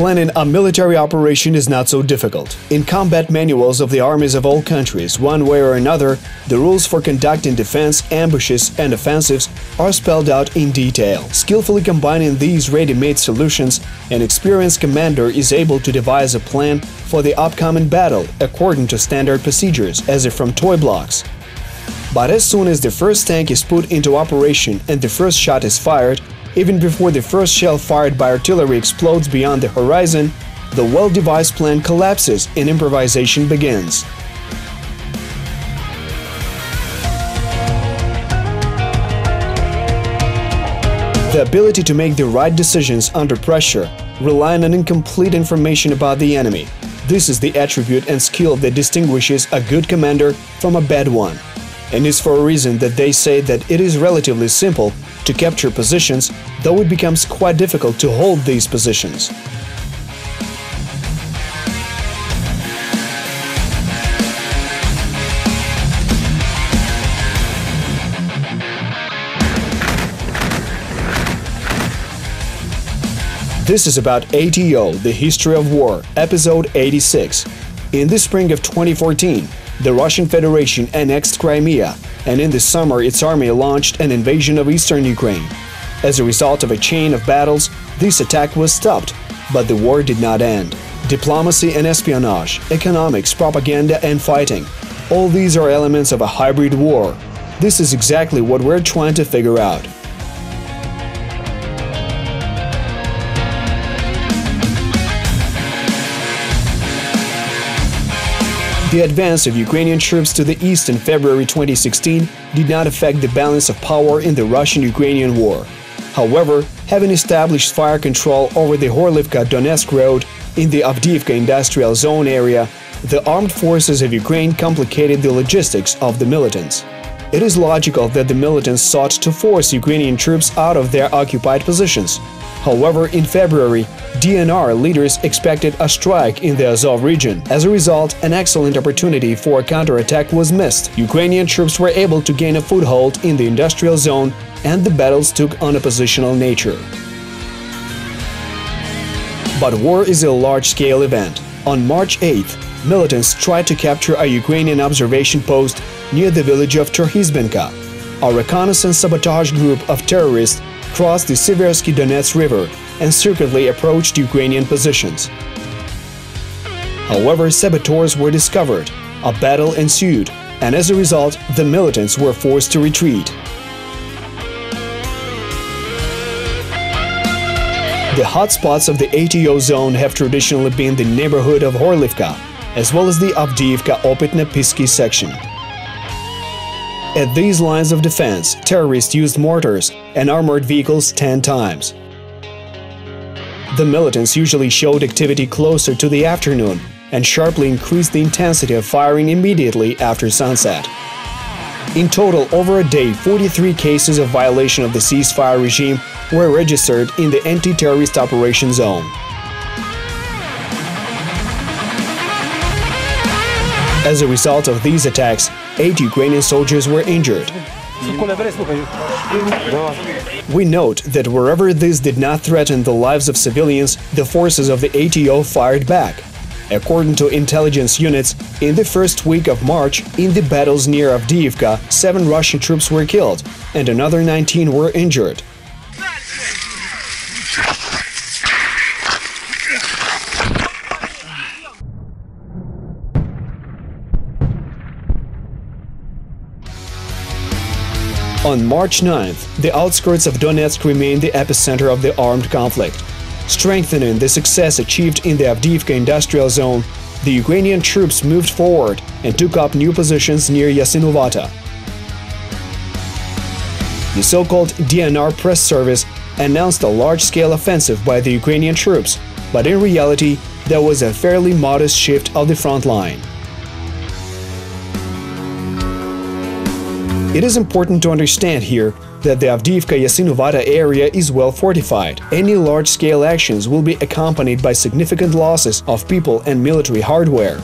Planning a military operation is not so difficult. In combat manuals of the armies of all countries, one way or another, the rules for conducting defense, ambushes, and offensives are spelled out in detail. Skillfully combining these ready-made solutions, an experienced commander is able to devise a plan for the upcoming battle according to standard procedures, as if from toy blocks. But as soon as the first tank is put into operation and the first shot is fired, even before the first shell fired by artillery explodes beyond the horizon, the well-devised plan collapses and improvisation begins. The ability to make the right decisions under pressure, relying on incomplete information about the enemy. This is the attribute and skill that distinguishes a good commander from a bad one. And it's for a reason that they say that it is relatively simple to capture positions, though it becomes quite difficult to hold these positions. This is about ATO, The History of War, episode 86. In the spring of 2014, the Russian Federation annexed Crimea, and in the summer its army launched an invasion of eastern Ukraine. As a result of a chain of battles, this attack was stopped, but the war did not end. Diplomacy and espionage, economics, propaganda and fighting – all these are elements of a hybrid war. This is exactly what we're trying to figure out. The advance of Ukrainian troops to the east in February 2016 did not affect the balance of power in the Russian-Ukrainian war. However, having established fire control over the Horlivka-Donetsk road in the Avdiivka industrial zone area, the armed forces of Ukraine complicated the logistics of the militants. It is logical that the militants sought to force Ukrainian troops out of their occupied positions. However, in February, DNR leaders expected a strike in the Azov region. As a result, an excellent opportunity for a counterattack was missed. Ukrainian troops were able to gain a foothold in the industrial zone and the battles took on a positional nature. But war is a large-scale event. On March 8th, militants tried to capture a Ukrainian observation post near the village of Trokhizbenka. A reconnaissance sabotage group of terrorists crossed the Siversky Donets River and secretly approached Ukrainian positions. However, saboteurs were discovered, a battle ensued, and as a result, the militants were forced to retreat. The hotspots of the ATO zone have traditionally been the neighborhood of Horlivka, as well as the Avdiivka-Opytne-Pisky section. At these lines of defense, terrorists used mortars and armored vehicles 10 times. The militants usually showed activity closer to the afternoon and sharply increased the intensity of firing immediately after sunset. In total, over a day, 43 cases of violation of the ceasefire regime were registered in the anti-terrorist operation zone. As a result of these attacks, eight Ukrainian soldiers were injured. We note that wherever this did not threaten the lives of civilians, the forces of the ATO fired back. According to intelligence units, in the first week of March, in the battles near Avdiivka, seven Russian troops were killed and another 19 were injured. On March 9th, the outskirts of Donetsk remained the epicenter of the armed conflict. Strengthening the success achieved in the Avdiivka industrial zone, the Ukrainian troops moved forward and took up new positions near Yasinovata. The so-called DNR press service announced a large-scale offensive by the Ukrainian troops, but in reality, there was a fairly modest shift of the front line. It is important to understand here that the Avdiivka-Yasinovata area is well fortified. Any large-scale actions will be accompanied by significant losses of people and military hardware.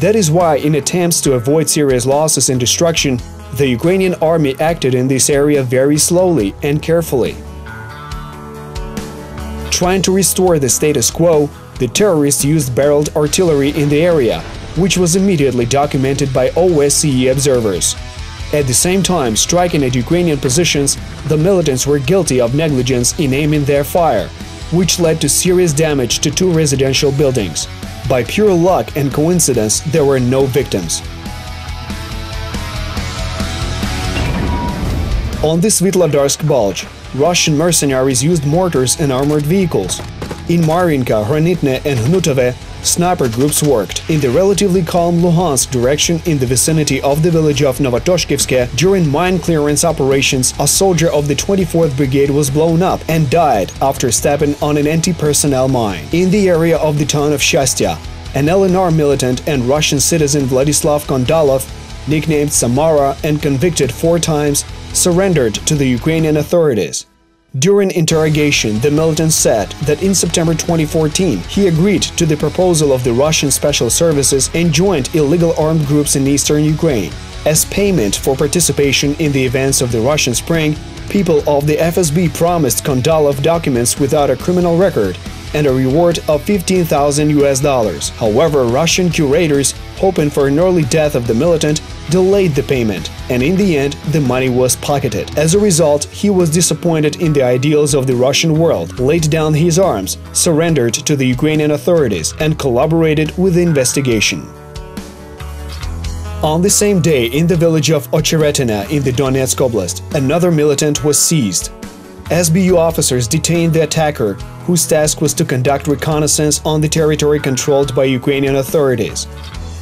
That is why, in attempts to avoid serious losses and destruction, the Ukrainian army acted in this area very slowly and carefully. Trying to restore the status quo, The terrorists used barreled artillery in the area, which was immediately documented by OSCE observers. At the same time, striking at Ukrainian positions, the militants were guilty of negligence in aiming their fire, which led to serious damage to two residential buildings. By pure luck and coincidence, there were no victims. On the Svitlodarsk Bulge, Russian mercenaries used mortars and armored vehicles. In Marinka, Hranitne and Hnutove, sniper groups worked in the relatively calm Luhansk direction in the vicinity of the village of Novotoshkivske. During mine clearance operations, a soldier of the 24th Brigade was blown up and died after stepping on an anti-personnel mine. In the area of the town of Shchastia, an LNR militant and Russian citizen Vladislav Kondalov, nicknamed Samara and convicted four times, surrendered to the Ukrainian authorities. During interrogation, the militant said that in September 2014 he agreed to the proposal of the Russian Special Services and joined illegal armed groups in eastern Ukraine. As payment for participation in the events of the Russian Spring, people of the FSB promised Kondalov documents without a criminal record and a reward of 15,000 US dollars. However, Russian curators, hoping for an early death of the militant, delayed the payment, and in the end, the money was pocketed. As a result, he was disappointed in the ideals of the Russian world, laid down his arms, surrendered to the Ukrainian authorities, and collaborated with the investigation. On the same day, in the village of Ocheretina in the Donetsk Oblast, another militant was seized. SBU officers detained the attacker, whose task was to conduct reconnaissance on the territory controlled by Ukrainian authorities.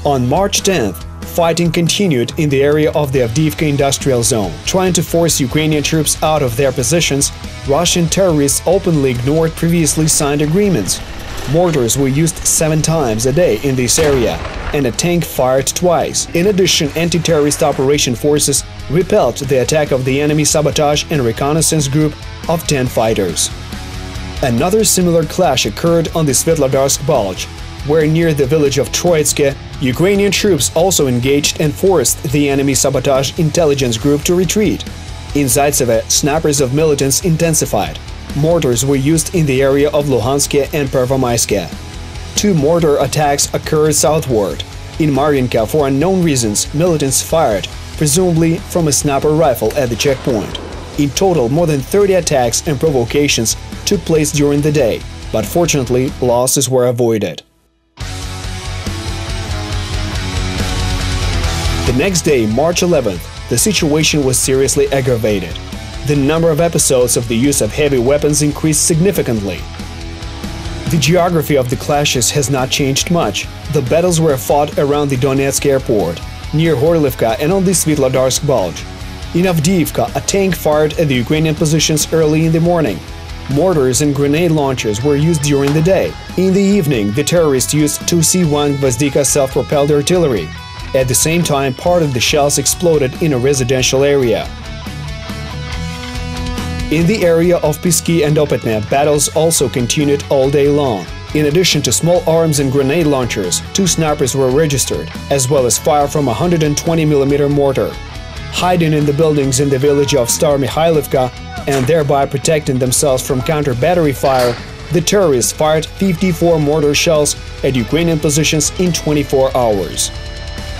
On March 10th, fighting continued in the area of the Avdiivka industrial zone. Trying to force Ukrainian troops out of their positions, Russian terrorists openly ignored previously signed agreements. Mortars were used seven times a day in this area, and a tank fired twice. In addition, anti-terrorist operation forces repelled the attack of the enemy sabotage and reconnaissance group of 10 fighters. Another similar clash occurred on the Svetlodarsk Bulge, where near the village of Troitske, Ukrainian troops also engaged and forced the enemy sabotage intelligence group to retreat. In Zaitseve, snipers of militants intensified. Mortars were used in the area of Luhansk and Pervomaiske. Two mortar attacks occurred southward. In Marinka, for unknown reasons, militants fired, presumably from a sniper rifle at the checkpoint. In total, more than 30 attacks and provocations took place during the day, but fortunately, losses were avoided. The next day, March 11th, the situation was seriously aggravated. The number of episodes of the use of heavy weapons increased significantly. The geography of the clashes has not changed much. The battles were fought around the Donetsk airport, near Horlivka and on the Svitlodarsk Bulge. In Avdiivka, a tank fired at the Ukrainian positions early in the morning. Mortars and grenade launchers were used during the day. In the evening, the terrorists used 2C-1 Gvozdika self-propelled artillery. At the same time, part of the shells exploded in a residential area. In the area of Pisky and Opytne, battles also continued all day long. In addition to small arms and grenade launchers, two snipers were registered, as well as fire from a 120mm mortar hiding in the buildings in the village of Staromykhailivka and thereby protecting themselves from counter-battery fire, the terrorists fired 54 mortar shells at Ukrainian positions in 24 hours.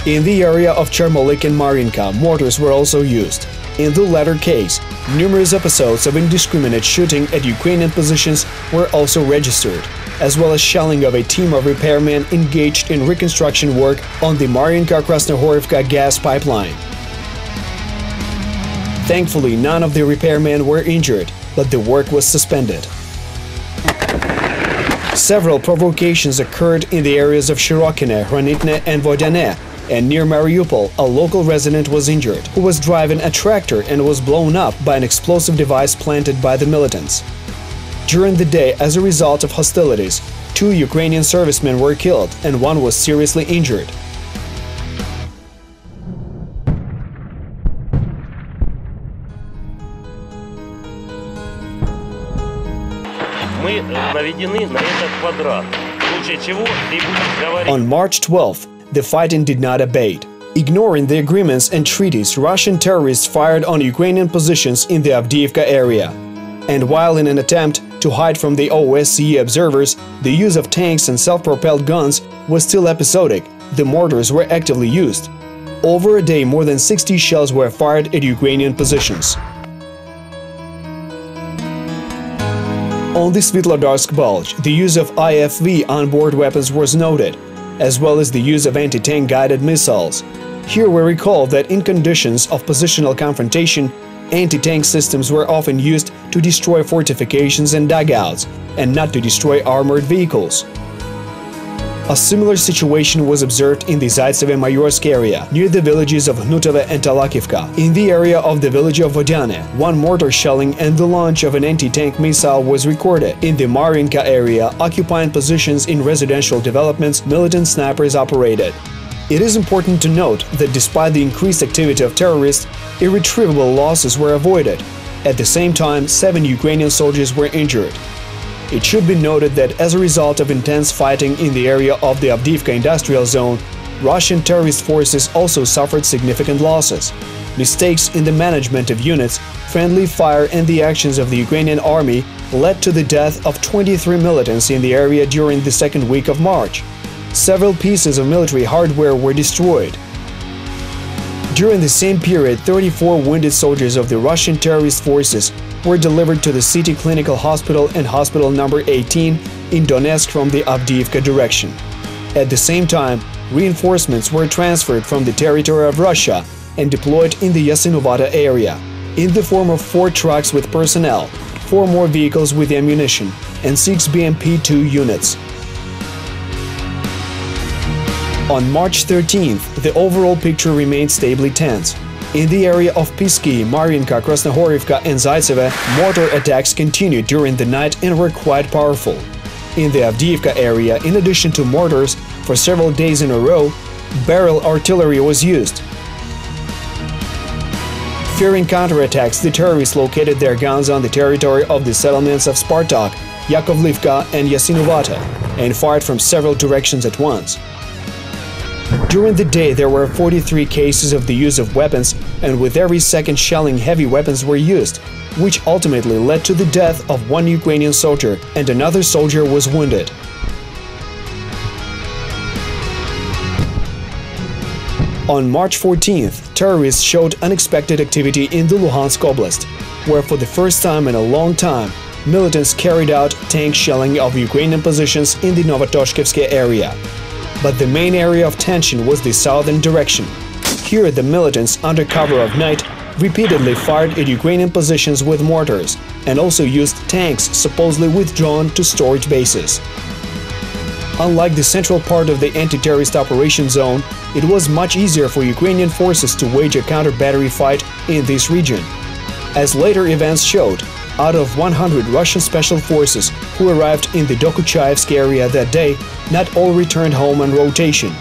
In the area of Chermalyk and Marinka, mortars were also used. In the latter case, numerous episodes of indiscriminate shooting at Ukrainian positions were also registered, as well as shelling of a team of repairmen engaged in reconstruction work on the Marinka-Krasnohorivka gas pipeline. Thankfully, none of the repairmen were injured, but the work was suspended. Several provocations occurred in the areas of Shirokine, Hranitne and Vodyane, and near Mariupol, a local resident was injured, who was driving a tractor and was blown up by an explosive device planted by the militants. During the day, as a result of hostilities, two Ukrainian servicemen were killed and one was seriously injured. On March 12th the fighting did not abate. Ignoring the agreements and treaties, Russian terrorists fired on Ukrainian positions in the Avdiivka area. And while in an attempt To hide from the OSCE observers, the use of tanks and self-propelled guns was still episodic, the mortars were actively used. Over a day, more than 60 shells were fired at Ukrainian positions. On the Svitlodarsk Bulge, the use of IFV onboard weapons was noted, as well as the use of anti-tank guided missiles. Here we recall that in conditions of positional confrontation, anti-tank systems were often used to destroy fortifications and dugouts, and not to destroy armored vehicles. A similar situation was observed in the Zaitsevo-Mayorsk area, near the villages of Hnutova and Talakivka. In the area of the village of Vodyane, one mortar shelling and the launch of an anti-tank missile was recorded. In the Marinka area, occupying positions in residential developments, militant snipers operated. It is important to note that despite the increased activity of terrorists, irretrievable losses were avoided. At the same time, seven Ukrainian soldiers were injured. It should be noted that as a result of intense fighting in the area of the Avdiivka industrial zone, Russian terrorist forces also suffered significant losses. Mistakes in the management of units, friendly fire and the actions of the Ukrainian army led to the death of 23 militants in the area during the second week of March several pieces of military hardware were destroyed. During the same period, 34 wounded soldiers of the Russian terrorist forces were delivered to the city clinical hospital and hospital number 18 in Donetsk from the Avdiivka direction. At the same time, reinforcements were transferred from the territory of Russia and deployed in the Yasinovata area, in the form of four trucks with personnel, four more vehicles with ammunition, and six BMP-2 units. On March 13th, the overall picture remained stably tense. In the area of Pisky, Marinka, Krasnohorivka and Zaitsevo, mortar attacks continued during the night and were quite powerful. In the Avdiivka area, in addition to mortars, for several days in a row, barrel artillery was used. Fearing counterattacks, the terrorists located their guns on the territory of the settlements of Spartak, Yakovlivka and Yasinovata and fired from several directions at once. During the day, there were 43 cases of the use of weapons, and with every second shelling, heavy weapons were used, which ultimately led to the death of one Ukrainian soldier and another soldier was wounded. On March 14th, terrorists showed unexpected activity in the Luhansk Oblast, where for the first time in a long time, militants carried out tank shelling of Ukrainian positions in the Novotoshkevsky area but the main area of tension was the southern direction. Here the militants, under cover of night, repeatedly fired at Ukrainian positions with mortars and also used tanks supposedly withdrawn to storage bases. Unlike the central part of the anti-terrorist operation zone, it was much easier for Ukrainian forces to wage a counter-battery fight in this region. As later events showed, out of 100 Russian special forces who arrived in the Dokuchaevsk area that day, not all returned home on rotation.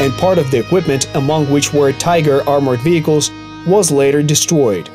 And part of the equipment, among which were Tiger armored vehicles, was later destroyed.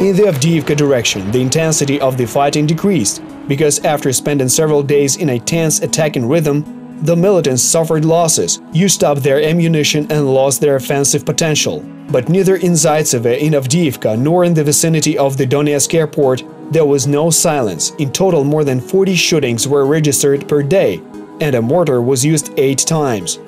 In the Avdiivka direction, the intensity of the fighting decreased, because after spending several days in a tense attacking rhythm, the militants suffered losses, used up their ammunition and lost their offensive potential. But neither in Zaitsevo, in Avdiivka, nor in the vicinity of the Donetsk airport, there was no silence. In total, more than 40 shootings were registered per day, and a mortar was used eight times.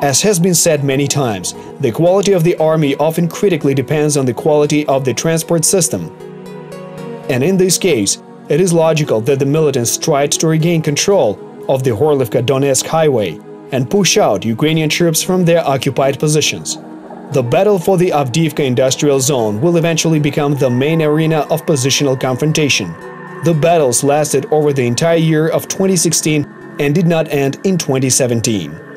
As has been said many times, the quality of the army often critically depends on the quality of the transport system. And in this case, it is logical that the militants tried to regain control of the Horlivka-Donetsk highway and push out Ukrainian troops from their occupied positions. The battle for the Avdiivka industrial zone will eventually become the main arena of positional confrontation. The battles lasted over the entire year of 2016 and did not end in 2017.